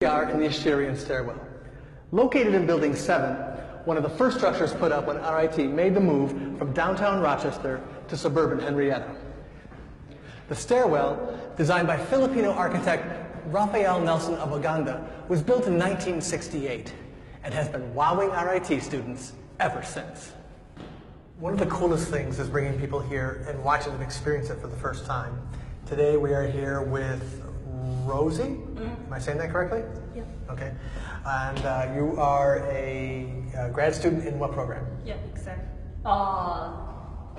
We are in the Escherian stairwell. Located in Building 7, one of the first structures put up when RIT made the move from downtown Rochester to suburban Henrietta. The stairwell, designed by Filipino architect Rafael Nelson Aboganda, was built in 1968 and has been wowing RIT students ever since. One of the coolest things is bringing people here and watching them experience it for the first time. Today we are here with Rosie. Am I saying that correctly? Yeah. Okay. And uh, you are a uh, grad student in what program? Yeah, exactly. Uh,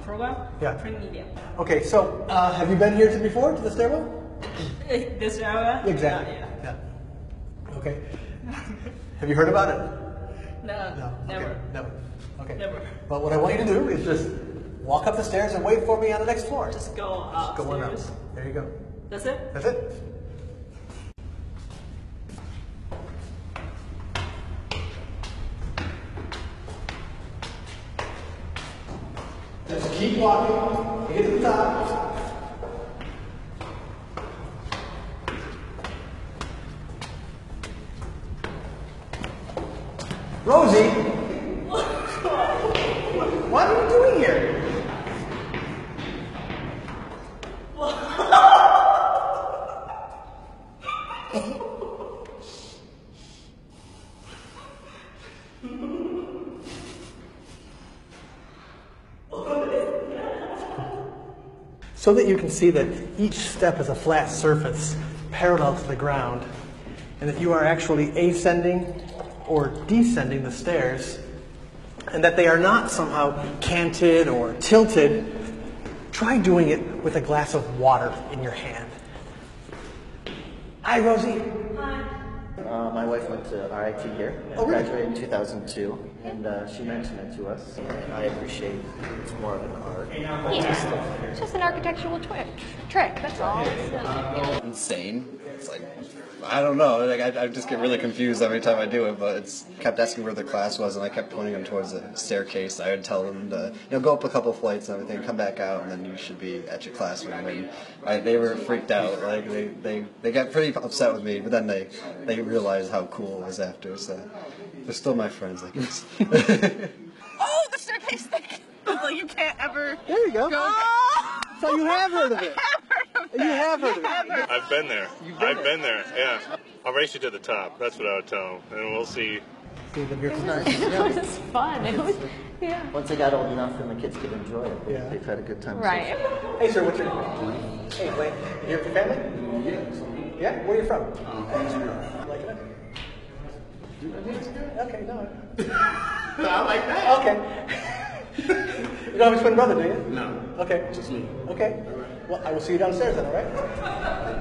program? Yeah. Print media. Okay, so uh, have you been here to before to the stairwell? this stairwell? Exactly. Yeah. Yeah. Okay. have you heard about it? yeah. No, No. never. Okay. Never. Okay. Never. But what I want you to do is just walk up the stairs and wait for me on the next floor. Just go upstairs. go on up. There you go. That's it? That's it. Just keep walking. Get to the top. Rosie, what are you doing here? So that you can see that each step is a flat surface parallel to the ground, and that you are actually ascending or descending the stairs, and that they are not somehow canted or tilted, try doing it with a glass of water in your hand. Hi, Rosie. Uh, my wife went to RIT here, Oh, really? graduated in 2002, and uh, she mentioned it to us. And I appreciate it's more of an art. Yeah, it's just an architectural twi- trick. That's all. So, insane. It's like I don't know. Like I, I just get really confused every time I do it. But it's kept asking where the class was, and I kept pointing them towards the staircase. I would tell them to you know go up a couple flights and everything, come back out, and then you should be at your classroom. And I, they were freaked out. Like they, they they got pretty upset with me, but then they they realized how cool it was after. So they're still my friends, I guess. Oh, the staircase thing. like you can't ever. There you go. Oh, So you have heard of it. You have heard of it. I've been there. I've been there. Yeah. I'll race you to the top. That's what I would tell them, and we'll see. See the beautiful it was fun. It was, yeah. Once they got old enough and the kids could enjoy it, they, Yeah. they've had a good time. so Right. Hey, sir, what's your name? Hey, Wayne. You here with your family? Yeah. Yeah? Where are you from? Liking it? Okay, no. I like that. Okay. you don't have a twin brother, do you? No. Okay. Just me. Okay. Well, I will see you downstairs then, all right?